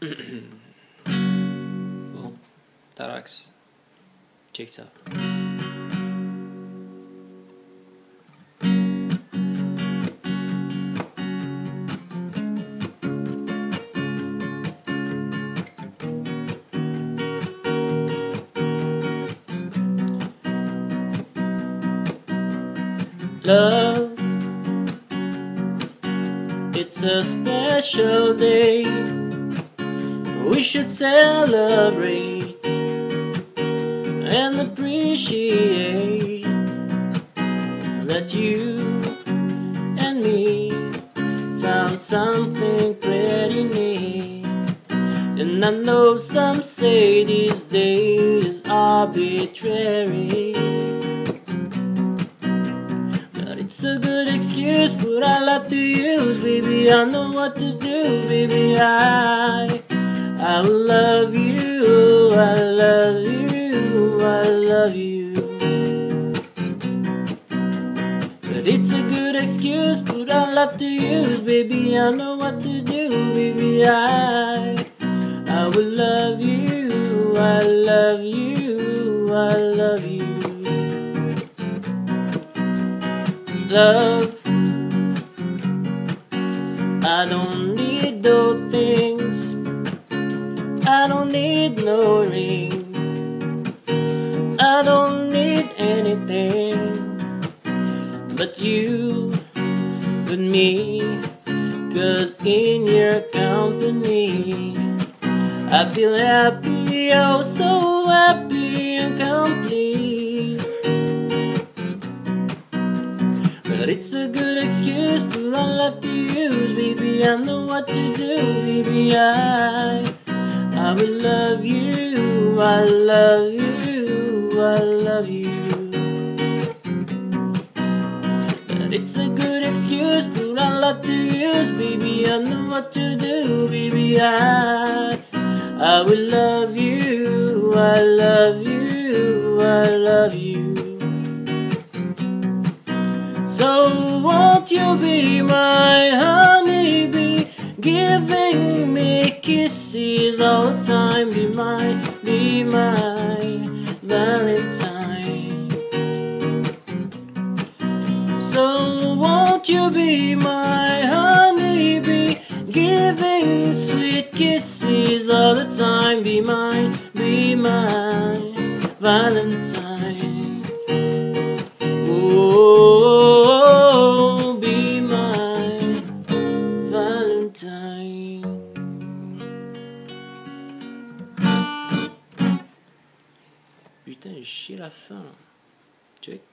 well, Tarax checked out. Love, it's a special day. We should celebrate and appreciate that you and me found something pretty neat. And I know some say these days are arbitrary. But it's a good excuse, but I love to use, baby. I know what to do, baby. I, I you. But it's a good excuse, but I love to use, baby. I know what to do, baby. I, I will love you, I love you, I love you. Love, I don't need those things. I don't need no ring. I don't need anything but you and me. Cause in your company, I feel happy, oh so happy and complete. But it's a good excuse, but I love to use, baby. I know what to do, baby. I, I will love you, I love you, I love you. But it's a good excuse, but I love to use, baby. I know what to do, baby. I, I will love you, I love you, I love you. So won't you be So won't you be my honeybee, giving sweet kisses all the time? Be my, be my Valentine. Oh, be my Valentine. Putain, j'ai chié la fin. Check.